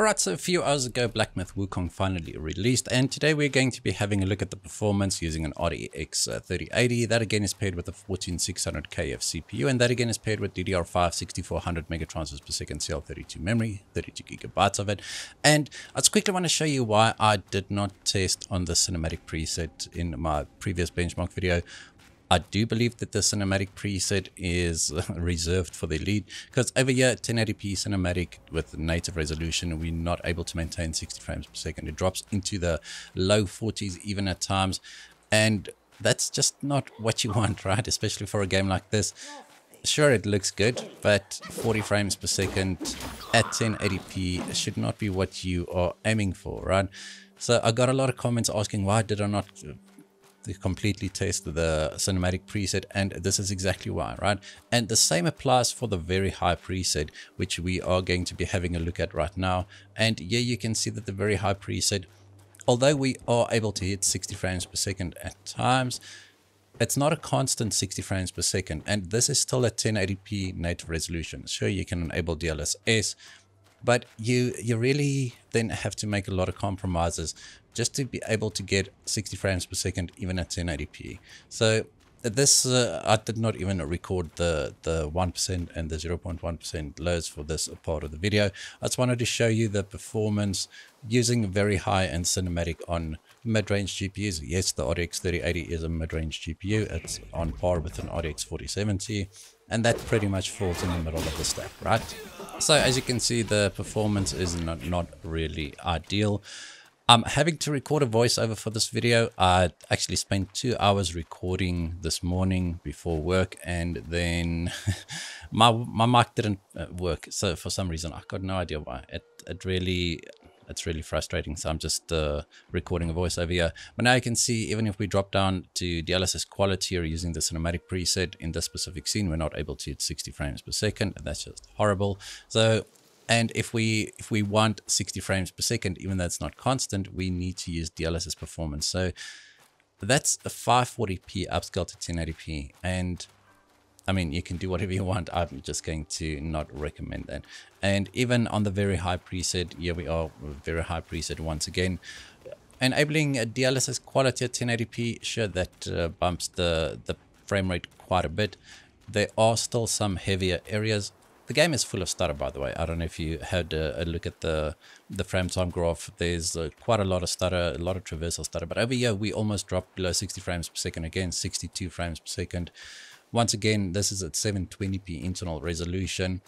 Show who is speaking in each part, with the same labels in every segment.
Speaker 1: Alright, so a few hours ago, Black Myth Wukong finally released, and today we're going to be having a look at the performance using an RTX uh, 3080. That again is paired with a 14600KF CPU, and that again is paired with DDR5 6400 megatransfers per second CL32 memory, 32 gigabytes of it. And I just quickly want to show you why I did not test on the cinematic preset in my previous benchmark video. I do believe that the cinematic preset is reserved for the Elite because over here 1080p cinematic with native resolution we're not able to maintain 60 frames per second. It drops into the low 40s even at times and that's just not what you want right especially for a game like this. Sure it looks good but 40 frames per second at 1080p should not be what you are aiming for right. So I got a lot of comments asking why did I not completely test the cinematic preset and this is exactly why right? And the same applies for the very high preset which we are going to be having a look at right now. And here you can see that the very high preset although we are able to hit 60 frames per second at times it's not a constant 60 frames per second. And this is still at 1080p native resolution. Sure you can enable DLSS but you you really then have to make a lot of compromises just to be able to get 60 frames per second even at 1080p so this uh, i did not even record the the 1% and the 0.1% lows for this part of the video. I just wanted to show you the performance using very high and cinematic on mid-range gpus yes the rtx 3080 is a mid-range gpu it's on par with an rtx 4070 and that pretty much falls in the middle of the stack right so as you can see, the performance is not, not really ideal. I'm having to record a voiceover for this video. I actually spent two hours recording this morning before work and then my my mic didn't uh, work. So for some reason, I've got no idea why. It, it really it's really frustrating. So I'm just uh, recording a voice over here. But now you can see, even if we drop down to DLSS quality or using the cinematic preset in this specific scene, we're not able to hit 60 frames per second. And that's just horrible. So and if we if we want 60 frames per second, even though it's not constant, we need to use DLSS performance. So that's a 540p upscale to 1080p. And I mean, you can do whatever you want. I'm just going to not recommend that. And even on the very high preset, here we are, very high preset once again. Enabling a DLSS quality at 1080p, sure, that uh, bumps the, the frame rate quite a bit. There are still some heavier areas. The game is full of stutter, by the way. I don't know if you had a, a look at the the frame time graph. There's uh, quite a lot of stutter, a lot of traversal stutter. But over here, we almost dropped below 60 frames per second again, 62 frames per second. Once again, this is at 720p internal resolution.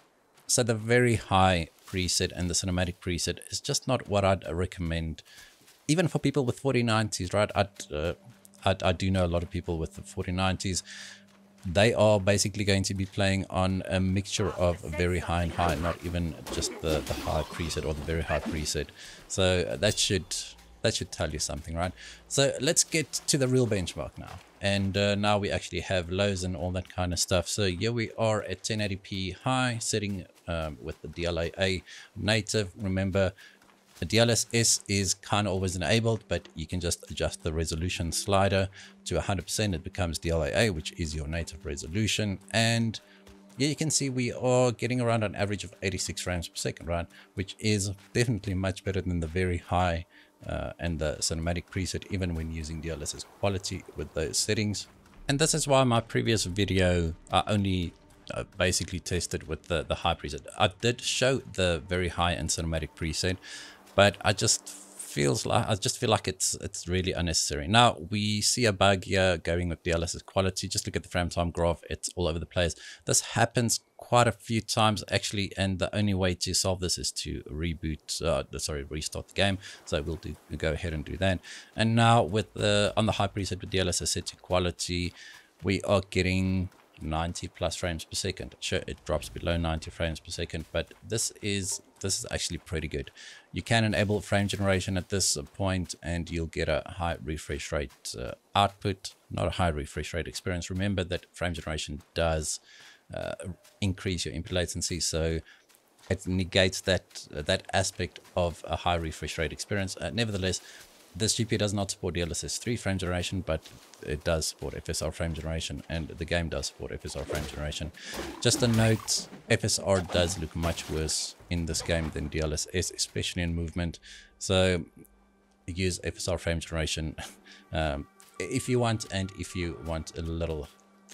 Speaker 1: So the very high preset and the cinematic preset is just not what I'd recommend. Even for people with 4090s, right? I'd, uh, I'd, I do know a lot of people with the 4090s. They are basically going to be playing on a mixture of very high and high, not even just the, the high preset or the very high preset. So that should that should tell you something, right? So let's get to the real benchmark now. And uh, now we actually have lows and all that kind of stuff. So here we are at 1080p high, setting um, with the DLAA native. Remember, the DLSS is kind of always enabled, but you can just adjust the resolution slider to 100%. It becomes DLAA, which is your native resolution. And yeah, you can see we are getting around an average of 86 frames per second, right? Which is definitely much better than the very high uh, and the cinematic preset even when using DLSS quality with those settings. And this is why my previous video I only uh, basically tested with the, the high preset. I did show the very high and cinematic preset, but I just feels like I just feel like it's it's really unnecessary. Now we see a bug here going with DLSS quality. Just look at the frame time graph; it's all over the place. This happens quite a few times actually, and the only way to solve this is to reboot. Uh, sorry, restart the game. So we'll do we'll go ahead and do that. And now with the on the high preset with DLSS set to quality, we are getting 90 plus frames per second. Sure, it drops below 90 frames per second, but this is this is actually pretty good. You can enable frame generation at this point and you'll get a high refresh rate uh, output, not a high refresh rate experience. Remember that frame generation does uh, increase your input latency, so it negates that that aspect of a high refresh rate experience. Uh, nevertheless, this GPU does not support DLSS 3 frame generation, but it does support FSR frame generation, and the game does support FSR frame generation. Just a note, FSR does look much worse in this game than DLSS, especially in movement. So use FSR frame generation um, if you want, and if you want a little,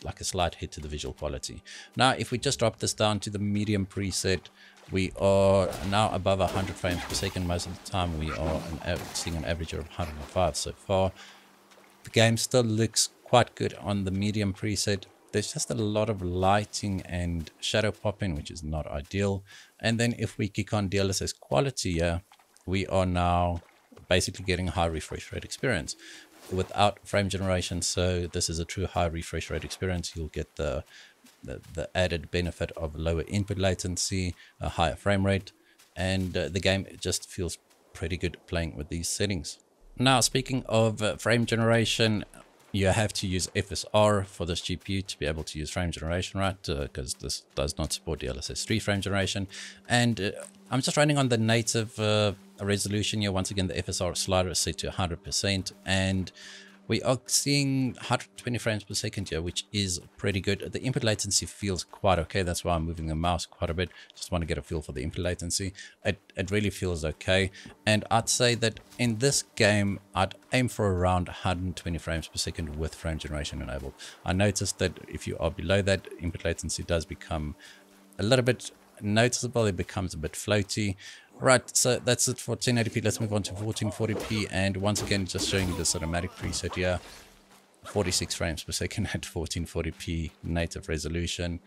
Speaker 1: like a slight hit to the visual quality. Now, if we just drop this down to the medium preset, we are now above 100 frames per second. Most of the time we are an, seeing an average of 105 so far. The game still looks quite good on the medium preset. There's just a lot of lighting and shadow popping which is not ideal. And then if we kick on DLSS quality here we are now basically getting a high refresh rate experience without frame generation so this is a true high refresh rate experience you'll get the the, the added benefit of lower input latency, a higher frame rate, and uh, the game just feels pretty good playing with these settings. Now, speaking of uh, frame generation, you have to use FSR for this GPU to be able to use frame generation, right? Because uh, this does not support DLSS 3 frame generation. And uh, I'm just running on the native uh, resolution here. Once again, the FSR slider is set to 100%. And we are seeing 120 frames per second here, which is pretty good. The input latency feels quite okay. That's why I'm moving the mouse quite a bit. Just want to get a feel for the input latency. It, it really feels okay. And I'd say that in this game, I'd aim for around 120 frames per second with frame generation enabled. I noticed that if you are below that, input latency does become a little bit noticeable. It becomes a bit floaty. Right, so that's it for 1080p. Let's move on to 1440p. And once again, just showing you the cinematic preset here. 46 frames per second at 1440p native resolution.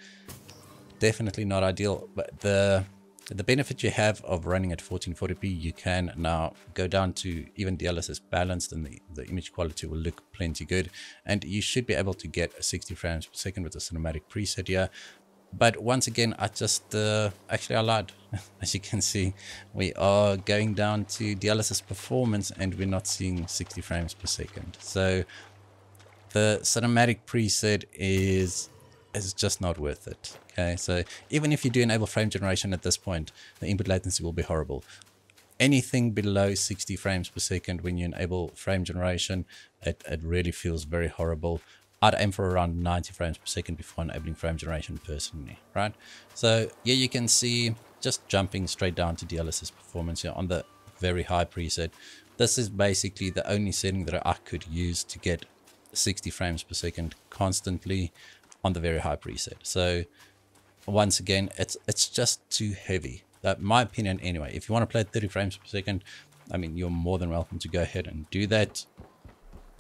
Speaker 1: Definitely not ideal, but the the benefit you have of running at 1440p, you can now go down to even DLSS balanced and the, the image quality will look plenty good. And you should be able to get 60 frames per second with the cinematic preset here. But once again, I just, uh, actually I lied. As you can see, we are going down to DLSS performance and we're not seeing 60 frames per second. So the cinematic preset is is just not worth it. Okay, so even if you do enable frame generation at this point, the input latency will be horrible. Anything below 60 frames per second when you enable frame generation, it, it really feels very horrible. I'd aim for around 90 frames per second before enabling frame generation personally, right? So yeah, you can see just jumping straight down to DLSS performance here on the very high preset. This is basically the only setting that I could use to get 60 frames per second constantly on the very high preset. So once again, it's it's just too heavy. That my opinion anyway. If you want to play at 30 frames per second, I mean, you're more than welcome to go ahead and do that.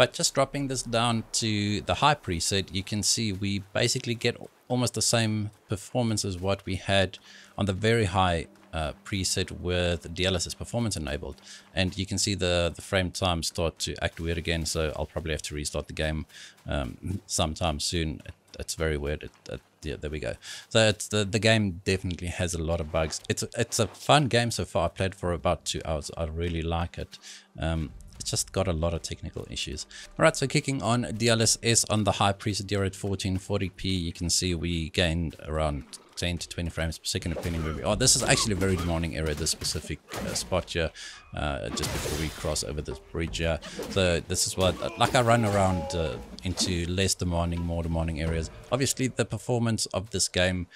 Speaker 1: But just dropping this down to the high preset, you can see we basically get almost the same performance as what we had on the very high uh, preset with DLSS performance enabled. And you can see the, the frame time start to act weird again. So I'll probably have to restart the game um, sometime soon. It, it's very weird. It, it, yeah, there we go. So it's the, the game definitely has a lot of bugs. It's a, it's a fun game so far. I played for about two hours. I really like it. Um, it's just got a lot of technical issues. All right, so kicking on DLSS on the high preset here at 1440p, you can see we gained around 10 to 20 frames per second depending where we are. This is actually a very demanding area, this specific uh, spot here, uh, just before we cross over this bridge here. So this is what, like I run around uh, into less demanding, more demanding areas. Obviously the performance of this game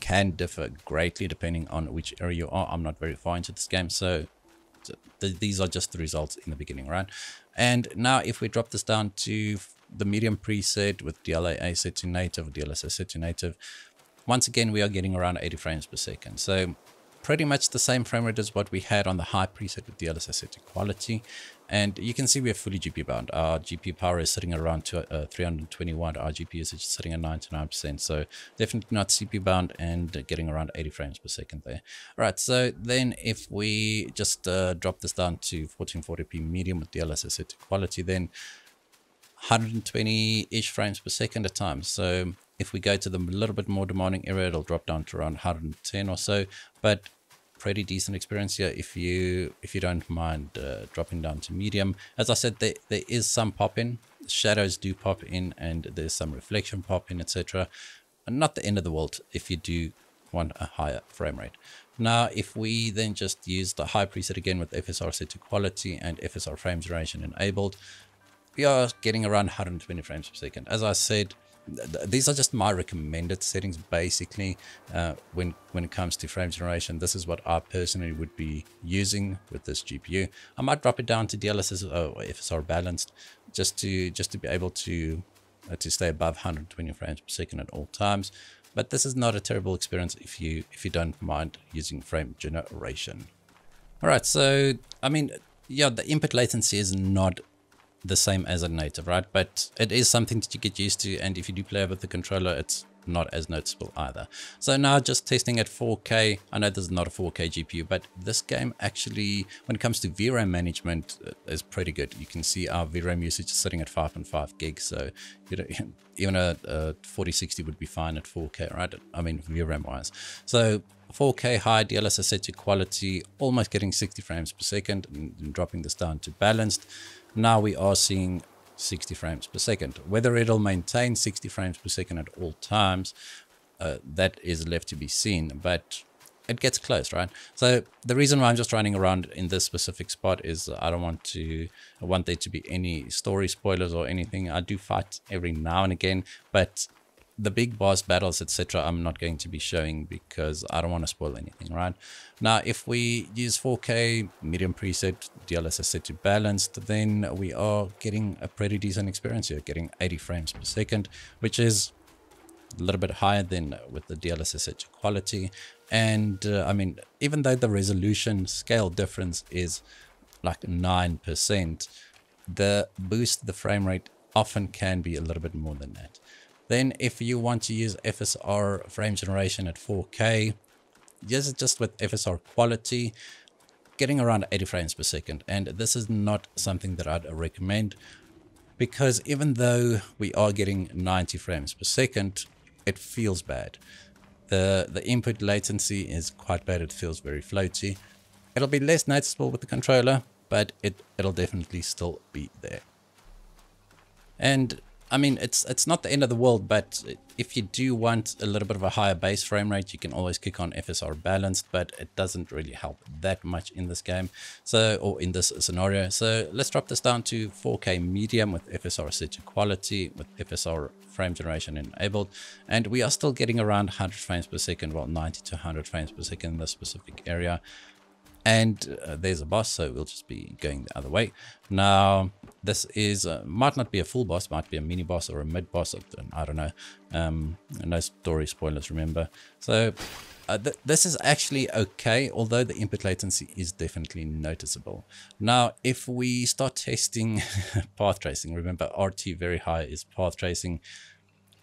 Speaker 1: can differ greatly depending on which area you are. I'm not very far into this game, so th these are just the results in the beginning, right? And now if we drop this down to the medium preset with DLAA set to native, DLSS set to native, once again, we are getting around 80 frames per second. So pretty much the same frame rate as what we had on the high preset with DLSS set to quality. And you can see we are fully GPU bound. Our GPU power is sitting around to, uh, 321. Our GPU is sitting at 99%. So definitely not CPU bound and getting around 80 frames per second there. All right. So then if we just uh, drop this down to 1440p medium with DLSS set to quality, then 120-ish frames per second at times. So if we go to the little bit more demanding area, it'll drop down to around 110 or so. But pretty decent experience here if you if you don't mind uh, dropping down to medium as i said there, there is some pop in shadows do pop in and there's some reflection pop in etc not the end of the world if you do want a higher frame rate. Now, if we then just use the high preset again with FSR set to quality and FSR frame generation enabled, we are getting around 120 frames per second. As I said, these are just my recommended settings basically uh, when when it comes to frame generation. This is what I personally would be using with this GPU I might drop it down to DLSS or FSR balanced just to just to be able to uh, to stay above 120 frames per second at all times. But this is not a terrible experience if you if you don't mind using frame generation. All right so I mean yeah the input latency is not the same as a native, right? But it is something that you get used to. And if you do play with the controller, it's not as noticeable either. So now just testing at 4K. I know this is not a 4K GPU, but this game actually, when it comes to VRAM management, uh, is pretty good. You can see our VRAM usage is sitting at 5.5 gigs. So you know, even a, a 4060 would be fine at 4K, right? I mean, VRAM wise. So 4K high DLSS set to quality, almost getting 60 frames per second and dropping this down to balanced. Now we are seeing 60 frames per second. Whether it'll maintain 60 frames per second at all times, uh, that is left to be seen, but it gets close, right? So the reason why I'm just running around in this specific spot is I don't want to I want there to be any story spoilers or anything. I do fight every now and again, but the big boss battles, etc., I'm not going to be showing because I don't want to spoil anything, right? Now, if we use 4K, medium preset, DLSS set to balanced, then we are getting a pretty decent experience here, getting 80 frames per second, which is a little bit higher than with the DLSS set to quality. And uh, I mean, even though the resolution scale difference is like 9%, the boost, the frame rate often can be a little bit more than that. Then if you want to use FSR frame generation at 4K, use it just with FSR quality, getting around 80 frames per second. And this is not something that I'd recommend because even though we are getting 90 frames per second, it feels bad. The, the input latency is quite bad. It feels very floaty. It'll be less noticeable with the controller, but it, it'll definitely still be there. And I mean, it's it's not the end of the world, but if you do want a little bit of a higher base frame rate, you can always kick on FSR balanced, but it doesn't really help that much in this game, so or in this scenario. So let's drop this down to 4K medium with FSR set quality, with FSR frame generation enabled, and we are still getting around 100 frames per second, well 90 to 100 frames per second in this specific area. And uh, there's a boss, so we'll just be going the other way. Now, this is uh, might not be a full boss, might be a mini boss or a mid boss. I don't know. Um, no story spoilers, remember. So uh, th this is actually okay, although the input latency is definitely noticeable. Now, if we start testing path tracing, remember RT very high is path tracing,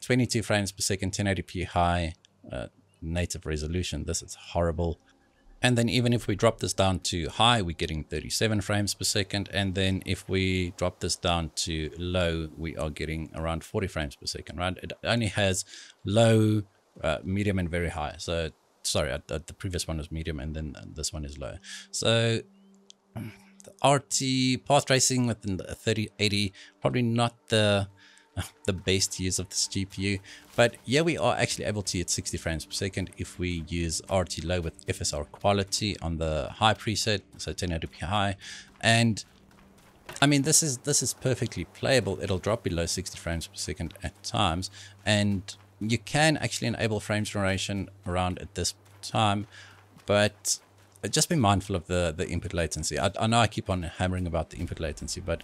Speaker 1: 22 frames per second, 1080p high, uh, native resolution. This is horrible. And then even if we drop this down to high, we're getting 37 frames per second. And then if we drop this down to low, we are getting around 40 frames per second, right? It only has low, uh, medium, and very high. So sorry, uh, the previous one was medium and then this one is low. So RT path tracing within the 3080, probably not the the best use of this GPU. But yeah, we are actually able to hit 60 frames per second if we use RT low with FSR quality on the high preset, so 1080p high. And I mean, this is this is perfectly playable. It'll drop below 60 frames per second at times, and you can actually enable frame generation around at this time, but just be mindful of the the input latency. I, I know I keep on hammering about the input latency, but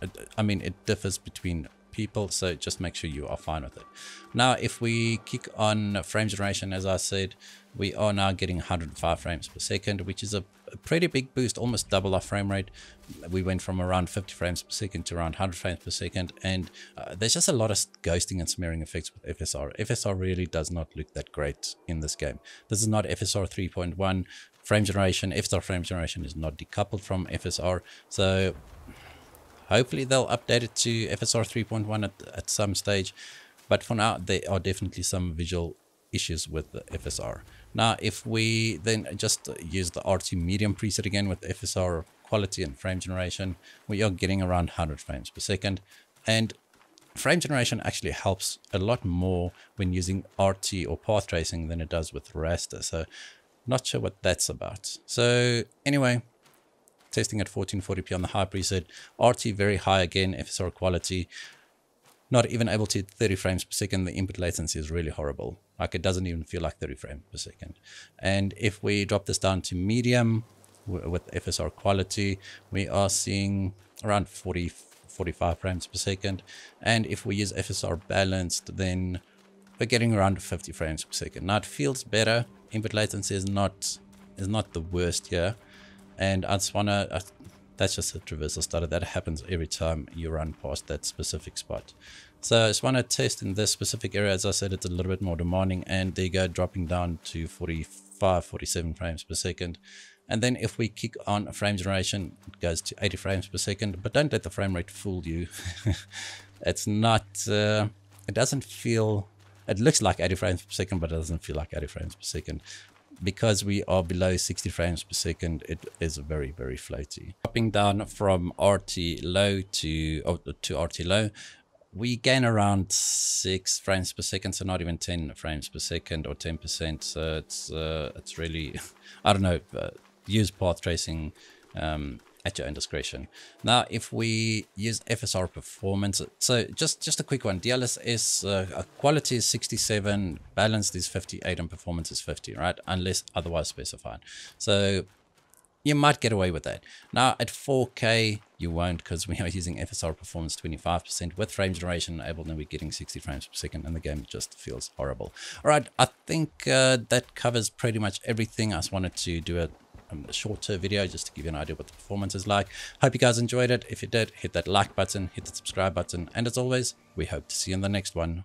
Speaker 1: it, I mean, it differs between people so just make sure you are fine with it. Now if we kick on frame generation as i said we are now getting 105 frames per second which is a, pretty big boost almost double our frame rate. We went from around 50 frames per second to around 100 frames per second and uh, there's just a lot of ghosting and smearing effects with fsr fsr really does not look that great in this game. This is not fsr 3.1 frame generation fsr frame generation is not decoupled from fsr so Hopefully they'll update it to FSR 3.1 at, at some stage. But for now, there are definitely some visual issues with the FSR. Now, if we then just use the RT medium preset again with FSR quality and frame generation, we are getting around 100 frames per second. And frame generation actually helps a lot more when using RT or path tracing than it does with raster. So not sure what that's about. So anyway, testing at 1440p on the high preset, RT very high again, FSR quality, not even able to hit 30 frames per second. The input latency is really horrible. Like it doesn't even feel like 30 frames per second. And if we drop this down to medium with FSR quality, we are seeing around 40, 45 frames per second. And if we use FSR balanced, then we're getting around 50 frames per second. Now it feels better. Input latency is not is not the worst here. And I just wanna uh, that's just a traversal stutter that happens every time you run past that specific spot. So I just want to test in this specific area. As I said, it's a little bit more demanding and there you go dropping down to 45, 47 frames per second. And then if we kick on frame generation, it goes to 80 frames per second, but don't let the frame rate fool you. it's not, uh, it doesn't feel, it looks like 80 frames per second, but it doesn't feel like 80 frames per second. Because we are below 60 frames per second, it is very, very floaty. Dropping down from RT low to, oh, to RT low, we gain around six frames per second, so not even 10 frames per second or 10%. So it's, uh, it's really, I don't know, uh, use path tracing um, at your own discretion. Now, if we use FSR performance, so just, just a quick one, DLSS uh, quality is 67, balanced is 58, and performance is 50, right? Unless otherwise specified. So you might get away with that. Now at 4K, you won't because we are using FSR performance 25% with frame generation enabled and we're getting 60 frames per second and the game just feels horrible. All right, I think uh, that covers pretty much everything. I just wanted to do a, Um, a shorter video just to give you an idea what the performance is like. Hope you guys enjoyed it. If you did, hit that like button, hit the subscribe button. And as always, we hope to see you in the next one.